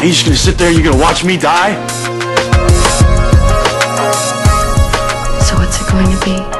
And you're just gonna sit there and you're gonna watch me die? So what's it going to be?